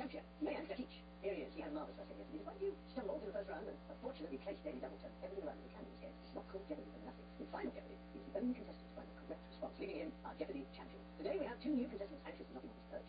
Tokyo. Man, teach. Here he is. He had marvellous first yesterday. Why do you stumble through the first round and unfortunately placed David Doubleton heavily around the cannon's head? It's not called jeopardy for nothing. In final jeopardy, he's the only contestant to find the correct response, leaving him our jeopardy champion. Today we have two new contestants anxious to knock him off his perch.